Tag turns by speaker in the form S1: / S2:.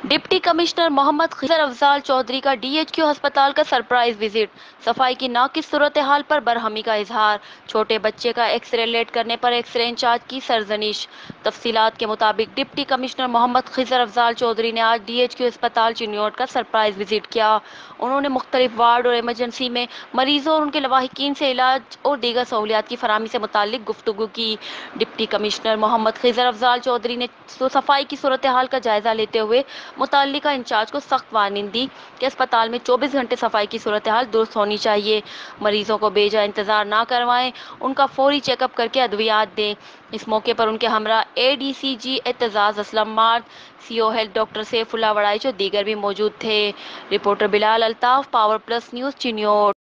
S1: Deputy commissioner Mohammad Khizar Afzal Chaudhry का DHQ अस्पताल का सरप्राइज़ विज़िट। सफ़ाई की नाकिस सूरत हाल पर बरहमी का इजहार। छोटे बच्चे का एक्सरे लेट करने पर एक्सरे इंचार्ज की सरजनिश। तफसीलात के मुताबिक डिप्टी कमिश्नर मोहम्मद खिजर अफजाल चौधरी ने आज डीएचक्यू अस्पताल चिन्योट का सरप्राइज़ विज़िट किया। उन्होंने मुख्तलिफ़ वार्ड और एमरजेंसी में मरीजों और उनके लवाहिकीन से इलाज और दीगर सहूलियात की फरहमी से मुतल गुफ्तु की। डिप्टी कमिश्नर मोहम्मद खिजर अफजाल चौधरी ने सफ़ाई की सूरत हाल का जायजा लेते हुए मुतल इंचार्ज को सख्त वार्निंग दी कि अस्पताल में 24 घंटे सफ़ाई की सूरत हाल दुरुस्त होनी चाहिए। मरीजों को बेजा इंतज़ार ना करवाएँ, उनका फौरी चेकअप करके अद्वियात दें। इस मौके पर उनके हमरा A D C G Aitzaz Aslam मार्द C O health doctor Saifullah वड़ाई जो दीगर भी मौजूद थे। Reporter Bilal Altaf, power plus news Chiniot